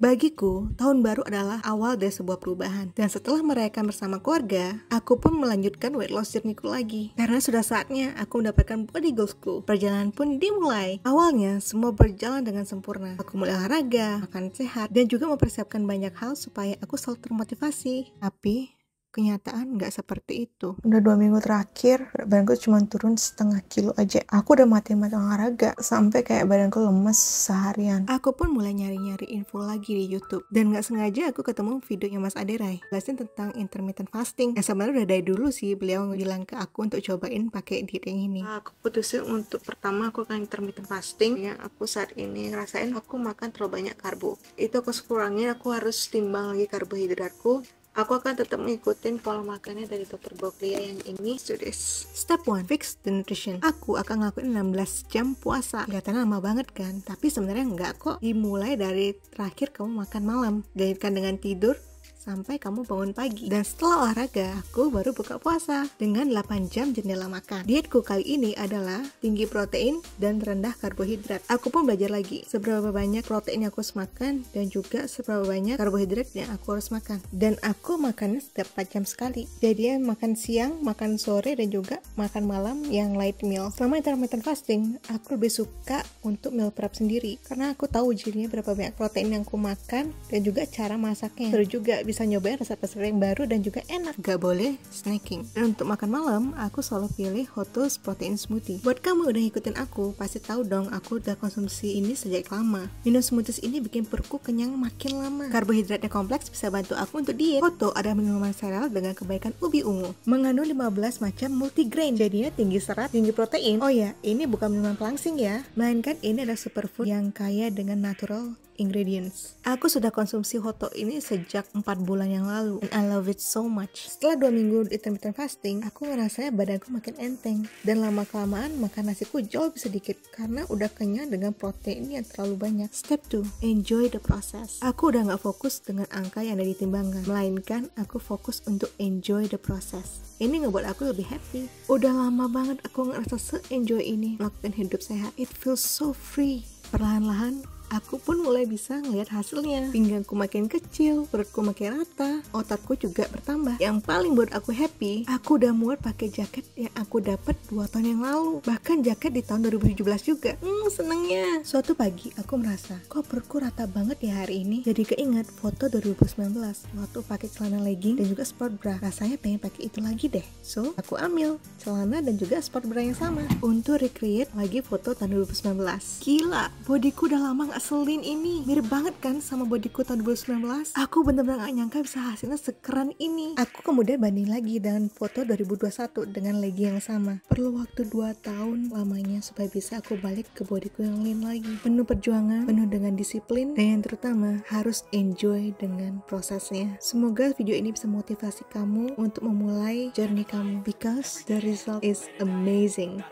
Bagiku, tahun baru adalah awal dari sebuah perubahan. Dan setelah merayakan bersama keluarga, aku pun melanjutkan weight loss journey-ku lagi. Karena sudah saatnya aku mendapatkan body goalsku. Perjalanan pun dimulai. Awalnya, semua berjalan dengan sempurna. Aku mulai olahraga, makan sehat, dan juga mempersiapkan banyak hal supaya aku selalu termotivasi. Tapi, kenyataan nggak seperti itu. Udah dua minggu terakhir, badanku cuma turun setengah kilo aja. Aku udah mati-mati olahraga, sampai kayak badanku lemes seharian. Aku pun mulai nyari-nyari info lagi di YouTube. Dan nggak sengaja aku ketemu videonya Mas Aderai, jelasin tentang intermittent fasting. Yang sebenarnya udah dari dulu sih, beliau bilang ke aku untuk cobain pakai diet yang ini. Aku putusin untuk pertama aku akan intermittent fasting. Yang aku saat ini ngerasain aku makan terlalu banyak karbo. Itu aku sekurangnya aku harus timbang lagi karbohidratku Aku akan tetap mengikuti pola makannya dari dokter Boglia yang ini this. Step 1, fix the nutrition. Aku akan ngelakuin 16 jam puasa. Kelihatannya lama banget kan? Tapi sebenarnya enggak kok. Dimulai dari terakhir kamu makan malam. Gantikan dengan tidur, sampai kamu bangun pagi. Dan setelah olahraga, aku baru buka puasa dengan 8 jam jendela makan. Dietku kali ini adalah tinggi protein dan rendah karbohidrat. Aku pun belajar lagi seberapa banyak protein yang aku harus makan dan juga seberapa banyak karbohidrat yang aku harus makan. Dan aku makannya setiap 4 jam sekali. Jadi ya makan siang, makan sore dan juga makan malam yang light meal. Selama intermittent fasting, aku lebih suka untuk meal prep sendiri karena aku tahu jadinya berapa banyak protein yang aku makan dan juga cara masaknya. Seru juga bisa nyobain resep-resep yang baru dan juga enak. Gak boleh snacking. Dan untuk makan malam, aku selalu pilih Hotus Protein Smoothie. Buat kamu udah ngikutin aku, pasti tahu dong aku udah konsumsi ini sejak lama. Minum smoothies ini bikin perutku kenyang makin lama. Karbohidratnya kompleks bisa bantu aku untuk diet. Foto ada minuman sereal dengan kebaikan ubi ungu. Mengandung 15 macam multigrain, jadinya tinggi serat, tinggi protein. Oh ya, ini bukan minuman pelangsing ya, melainkan ini adalah superfood yang kaya dengan natural ingredients. Aku sudah konsumsi hoto ini sejak 4 bulan yang lalu and I love it so much. Setelah 2 minggu intermittent fasting, aku ngerasanya badanku makin enteng dan lama kelamaan makan nasiku jauh lebih sedikit karena udah kenyang dengan protein yang terlalu banyak. Step 2, enjoy the process. Aku udah gak fokus dengan angka yang ada di timbangan, melainkan aku fokus untuk enjoy the process. Ini ngebuat aku lebih happy. Udah lama banget aku ngerasa se-enjoy ini melakukan hidup sehat. It feels so free. Perlahan-lahan aku pun mulai bisa ngeliat hasilnya. Pinggangku makin kecil, perutku makin rata, otakku juga bertambah. Yang paling buat aku happy, aku udah muat pakai jaket yang aku dapat 2 tahun yang lalu. Bahkan jaket di tahun 2017 juga. Hmm, senengnya. Suatu pagi aku merasa, kok perutku rata banget ya hari ini. Jadi keinget foto 2019 waktu pakai celana legging dan juga sport bra. Rasanya pengen pakai itu lagi deh. So, aku ambil celana dan juga sport bra yang sama untuk recreate lagi foto tahun 2019. Gila, bodiku udah lama gak ngeselin ini Mirip banget kan sama bodyku tahun 2019 Aku bener-bener gak nyangka bisa hasilnya sekeren ini. Aku kemudian banding lagi dengan foto 2021 dengan lagi yang sama. Perlu waktu 2 tahun lamanya supaya bisa aku balik ke bodyku yang lain lagi. Penuh perjuangan, penuh dengan disiplin Dan yang terutama harus enjoy dengan prosesnya. Semoga video ini bisa motivasi kamu untuk memulai journey kamu. Because the result is amazing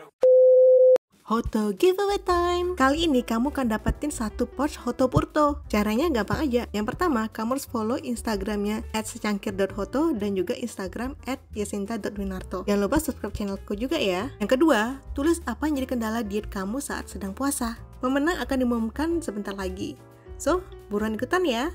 Hoto giveaway time. Kali ini kamu akan dapetin satu pouch Hoto Purto. Caranya gampang aja. Yang pertama, kamu harus follow Instagramnya @secangkir.hoto dan juga Instagram @yasinta.winarto. Jangan lupa subscribe channelku juga ya. Yang kedua, tulis apa yang jadi kendala diet kamu saat sedang puasa. Pemenang akan diumumkan sebentar lagi. So, buruan ikutan ya.